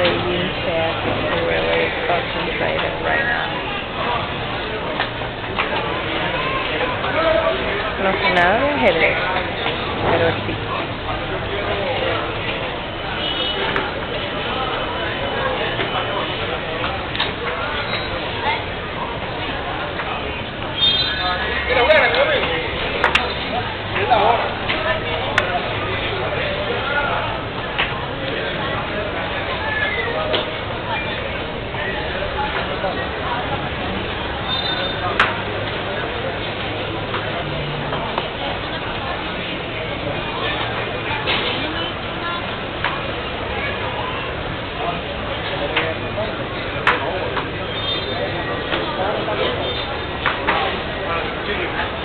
the am really concentrating right now. No sé nada pero sí.